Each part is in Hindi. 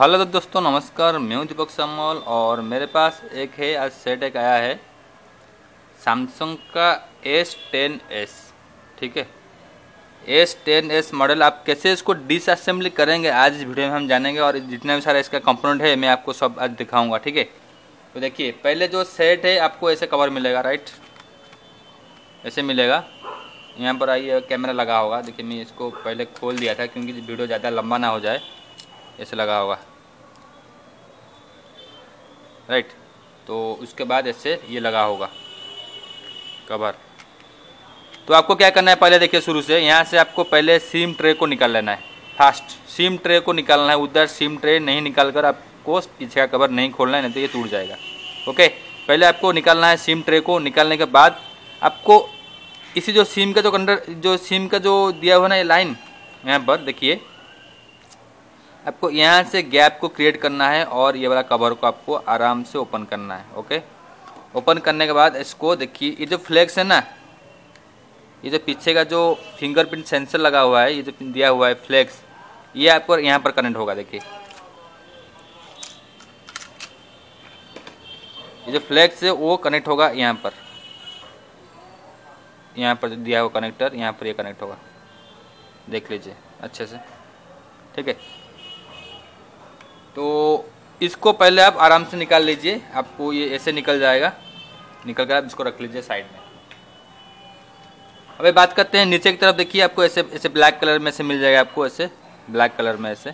हेलो दोस्तों, नमस्कार। मैं हूँ दीपक सामोल और मेरे पास एक है, आज सेट एक आया है। सैमसंग का एस टेन एस ठीक है? एस टेन एस मॉडल आप कैसे इसको डिसअसेंबली करेंगे, आज इस वीडियो में हम जानेंगे और जितना भी सारा इसका कंपोनेंट है, मैं आपको सब आज दिखाऊँगा, ठीक है? तो देखिए, पहले जो सेट है, आपको ऐसे कवर मिलेगा राइट ऐसे मिलेगा। यहाँ पर आइए कैमरा लगा होगा। देखिए, मैं इसको पहले खोल दिया था, क्योंकि वीडियो ज़्यादा लंबा ना हो जाए। ऐसे लगा होगा। राइट? तो उसके बाद ऐसे ये लगा होगा। कवर। तो आपको क्या करना है? पहले देखिए शुरू से। यहाँ से आपको पहले सिम ट्रे को निकाल लेना है। फास्ट सिम ट्रे को निकालना है। उधर सिम ट्रे नहीं निकाल कर आपको पीछे का कवर नहीं खोलना है, नहीं तो ये टूट जाएगा। ओके पहले आपको निकालना है सिम ट्रे को। निकालने के बाद आपको इसी जो सिम का जो कंडर जो सिम का जो दिया हुआ ना ये लाइन यहाँ पर देखिए। आपको यहाँ से गैप को क्रिएट करना है और ये वाला कवर को आपको आराम से ओपन करना है ओके ओपन करने के बाद इसको देखिए, ये जो फ्लैक्स है ना, ये जो पीछे का जो फिंगरप्रिंट सेंसर लगा हुआ है, ये जो दिया हुआ है फ्लैक्स ये आपको यहाँ पर कनेक्ट होगा, देखिए। ये जो फ्लैक्स है, वो कनेक्ट होगा यहाँ पर। यहाँ पर दिया हुआ कनेक्टर यहाँ पर ये यह कनेक्ट होगा। देख लीजिए, अच्छे से। ठीक है? तो इसको पहले आप आराम से निकाल लीजिए, आपको ये ऐसे निकल जाएगा। निकल कर आप इसको रख लीजिए साइड में। अभी बात करते हैं, नीचे की तरफ़ देखिए, आपको ऐसे ऐसे ब्लैक कलर में से मिल जाएगा आपको ऐसे, ब्लैक कलर में ऐसे।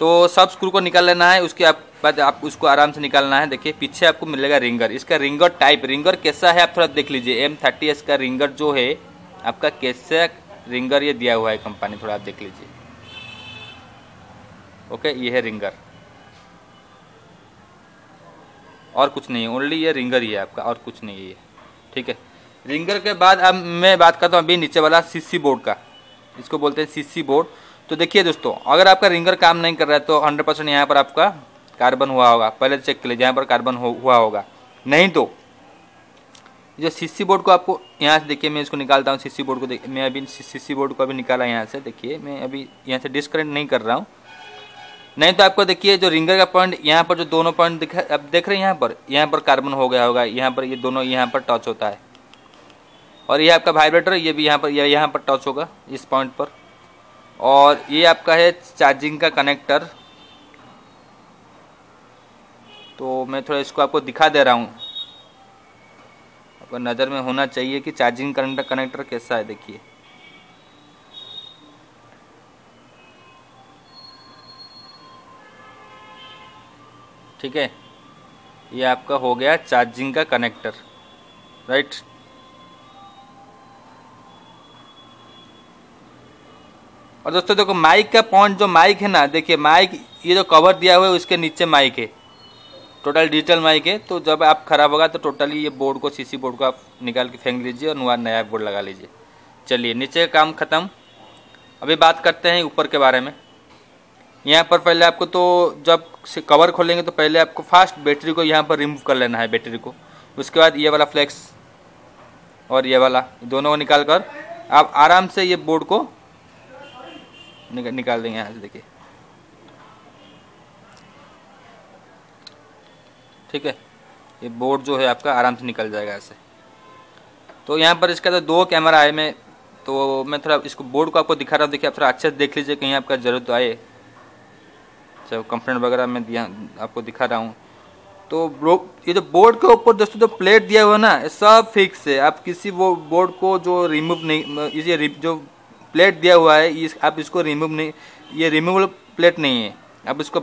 तो सब स्क्रू को निकाल लेना है, उसके आप, बाद आप उसको आराम से निकालना है। देखिए, पीछे आपको मिलेगा रिंगर। इसका रिंगर टाइप रिंगर कैसा है, आप थोड़ा देख लीजिए। एम थर्टी एस का रिंगर जो है, आपका कैसा रिंगर ये दिया हुआ है कंपनी थोड़ा आप देख लीजिए। ओके ये है रिंगर और कुछ नहीं है ओनली ये रिंगर ही है आपका और कुछ नहीं है। ठीक है? रिंगर के बाद अब मैं बात करता हूँ अभी नीचे वाला सीसी बोर्ड का। इसको बोलते हैं सीसी बोर्ड तो देखिए दोस्तों अगर आपका रिंगर काम नहीं कर रहा है तो 100 परसेंट यहाँ पर आपका कार्बन हुआ होगा। पहले चेक कर लीजिए यहाँ पर कार्बन हो, हुआ होगा। नहीं तो जो सीसी बोर्ड को आपको यहाँ से देखिए मैं इसको निकालता हूँ सीसी बोर्ड को मैं अभी सीसी बोर्ड को अभी निकाला यहाँ से देखिए मैं अभी यहाँ से डिस्कनेक्ट नहीं कर रहा हूँ। नहीं तो आपको देखिए, जो रिंगर का पॉइंट, यहाँ पर जो दोनों पॉइंट दिखा, अब देख रहे हैं यहाँ पर यहाँ पर कार्बन हो गया होगा, यहाँ पर ये दोनों, यहाँ पर टच होता है। और ये आपका वाइब्रेटर, ये भी यहाँ पर यह यहाँ पर टच होगा, इस पॉइंट पर। और ये आपका है चार्जिंग का कनेक्टर। तो मैं थोड़ा इसको आपको दिखा दे रहा हूँ। आपको नज़र में होना चाहिए कि चार्जिंग कनेक्टर कैसा है, देखिए। ठीक है? ये आपका हो गया चार्जिंग का कनेक्टर राइट और दोस्तों देखो माइक का पॉइंट जो माइक है ना, देखिए माइक ये जो कवर दिया हुआ है, उसके नीचे माइक है। टोटल डिजिटल माइक है तो जब आप खराब होगा तो टोटली ये बोर्ड को सीसी बोर्ड को आप निकाल के फेंक लीजिए और नुआ नया बोर्ड लगा लीजिए। चलिए, नीचे का काम ख़त्म। अभी बात करते हैं ऊपर के बारे में। यहाँ पर पहले आपको तो जब से कवर खोलेंगे तो पहले आपको फास्ट बैटरी को यहाँ पर रिमूव कर लेना है बैटरी को। उसके बाद ये वाला फ्लेक्स और ये वाला, दोनों को निकाल कर आप आराम से ये बोर्ड को निकाल देंगे यहाँ से देखिए। ठीक है? ये बोर्ड जो है आपका आराम से निकल जाएगा ऐसे। तो यहाँ पर इसका तो दो कैमरा है मैं तो मैं थोड़ा इसको बोर्ड को आपको दिखा रहा हूँ, देखिए आप थोड़ा अच्छे से देख लीजिए, कहीं आपका ज़रूरत तो आए। चाहे कंप्लेंट वगैरह में दिया, आपको दिखा रहा हूँ। तो ये जो बोर्ड के ऊपर दोस्तों जो प्लेट दिया हुआ ना सब फिक्स है। आप किसी वो बोर्ड को जो रिमूव नहीं ये जो प्लेट दिया हुआ है, इस, आप इसको रिमूव नहीं, ये रिमूवल प्लेट नहीं है। आप इसको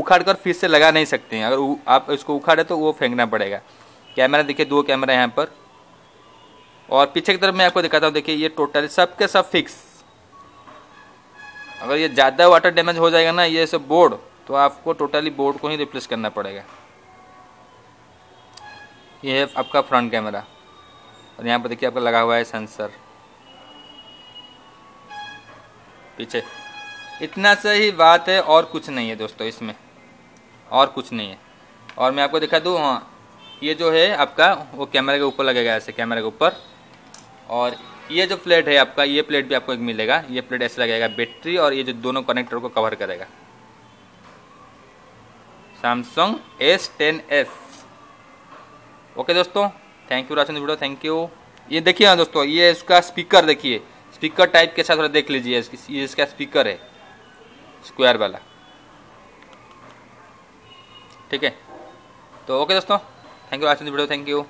उखाड़ कर फिर से लगा नहीं सकते हैं। अगर आप इसको उखाड़े तो वो फेंकना पड़ेगा। कैमरा देखिए, दो कैमरा यहाँ पर। और पीछे की तरफ़ मैं आपको दिखाता हूँ, देखिए ये टोटल सब के सब फिक्स अगर ये ज़्यादा वाटर डैमेज हो जाएगा ना, ये सब बोर्ड तो आपको टोटली बोर्ड को ही रिप्लेस करना पड़ेगा। ये है आपका फ्रंट कैमरा और यहाँ पर देखिए आपका लगा हुआ है सेंसर पीछे। इतना सही बात है, और कुछ नहीं है दोस्तों इसमें। और कुछ नहीं है। और मैं आपको दिखा दूँ हाँ ये जो है आपका, वो कैमरे के ऊपर लगेगा ऐसे कैमरे के ऊपर। और ये जो प्लेट है आपका, ये प्लेट भी आपको एक मिलेगा। ये प्लेट ऐसे लगेगा बैटरी और ये जो दोनों कनेक्टर को कवर करेगा। Samsung S ten S okay दोस्तों थैंक यू राशन वीडियो थैंक यू ये देखिए ना दोस्तों, ये इसका स्पीकर देखिए। स्पीकर टाइप के साथ थोड़ा देख लीजिए, ये इसका स्पीकर है। स्क्वायर वाला। ठीक है? तो ओके दोस्तों थैंक यू राशन वीडियो थैंक यू